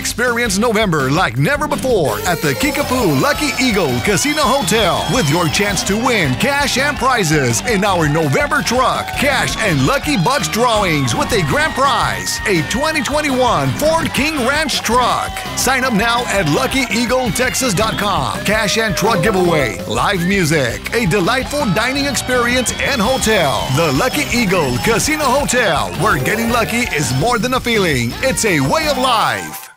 Experience November like never before at the Kickapoo Lucky Eagle Casino Hotel with your chance to win cash and prizes in our November truck, cash and lucky bucks drawings with a grand prize, a 2021 Ford King Ranch truck. Sign up now at LuckyEagleTexas.com. Cash and truck giveaway, live music, a delightful dining experience and hotel. The Lucky Eagle Casino Hotel, where getting lucky is more than a feeling, it's a way of life.